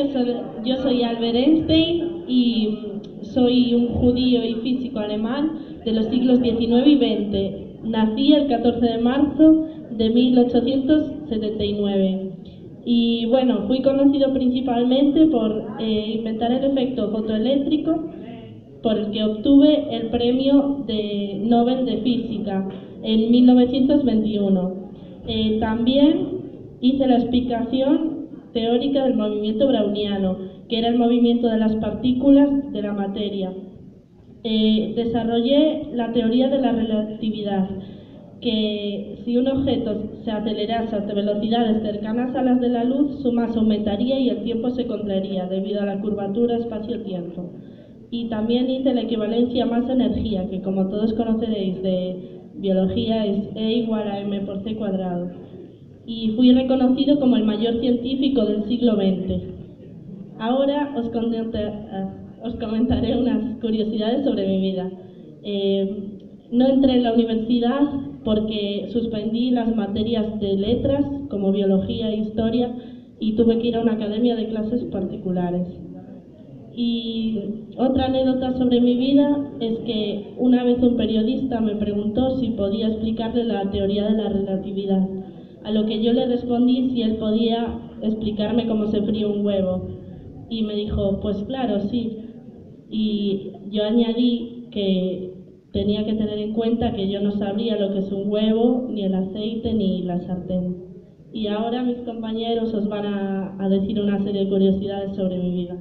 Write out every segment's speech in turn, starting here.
yo soy, yo soy Albert Einstein y soy un judío y físico alemán de los siglos XIX y XX. Nací el 14 de marzo de 1879. Y bueno, fui conocido principalmente por eh, inventar el efecto fotoeléctrico, por el que obtuve el premio de Nobel de Física en 1921. Eh, también hice la explicación teórica del movimiento browniano, que era el movimiento de las partículas de la materia. Eh, desarrollé la teoría de la relatividad, que si un objeto se acelerase a velocidades cercanas a las de la luz, su masa aumentaría y el tiempo se contraería debido a la curvatura espacio-tiempo. Y también hice la equivalencia masa-energía, que como todos conoceréis de biología es E igual a m por c cuadrado. Y fui reconocido como el mayor científico del siglo XX. Ahora os, os comentaré unas curiosidades sobre mi vida. Eh, no entré en la universidad porque suspendí las materias de letras como biología e historia y tuve que ir a una academia de clases particulares. Y otra anécdota sobre mi vida es que una vez un periodista me preguntó si podía explicarle la teoría de la relatividad, a lo que yo le respondí si él podía explicarme cómo se fríe un huevo. Y me dijo, pues claro, sí. Y yo añadí que tenía que tener en cuenta que yo no sabría lo que es un huevo, ni el aceite, ni la sartén. Y ahora mis compañeros os van a, decir una serie de curiosidades sobre mi vida.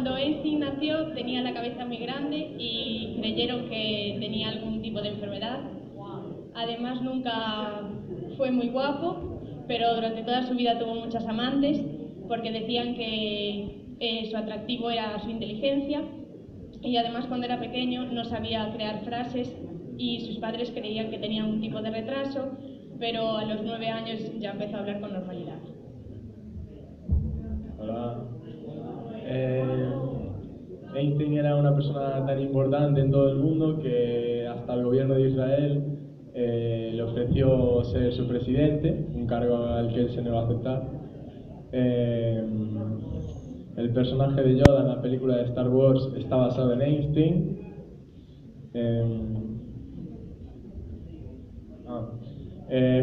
Cuando Einstein nació tenía la cabeza muy grande y creyeron que tenía algún tipo de enfermedad. Además nunca fue muy guapo, pero durante toda su vida tuvo muchas amantes porque decían que eh, su atractivo era su inteligencia y además cuando era pequeño no sabía crear frases y sus padres creían que tenía un tipo de retraso, pero a los nueve años ya empezó a hablar con normalidad. Hola. Eh, Einstein era una persona tan importante en todo el mundo que hasta el gobierno de Israel eh, le ofreció ser su presidente, un cargo al que él se negó a aceptar. Eh, el personaje de Yoda en la película de Star Wars está basado en Einstein. Eh, ah,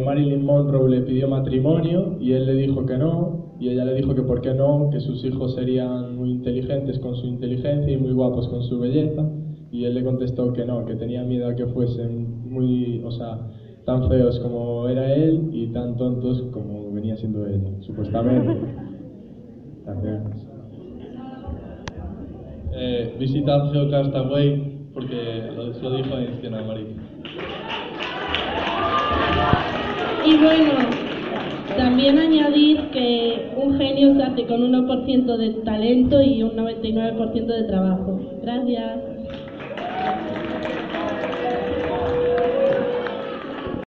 Marilyn Monroe le pidió matrimonio y él le dijo que no, y ella le dijo que por qué no, que sus hijos serían muy inteligentes con su inteligencia y muy guapos con su belleza, y él le contestó que no, que tenía miedo a que fuesen muy, o sea, tan feos como era él y tan tontos como venía siendo él, supuestamente. Gracias. Eh, visita Geocastaway porque lo, lo dijo Einstein a María. Y bueno, también añadir que un genio se hace con 1% de talento y un 99% de trabajo. Gracias.